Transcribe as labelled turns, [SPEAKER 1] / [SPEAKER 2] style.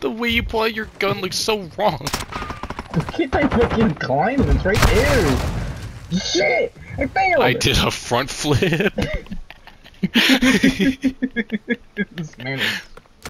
[SPEAKER 1] the way you play your gun looks so wrong.
[SPEAKER 2] Can't I fucking climb? It's right there. Shit! I failed!
[SPEAKER 1] I did a front flip.
[SPEAKER 2] this man is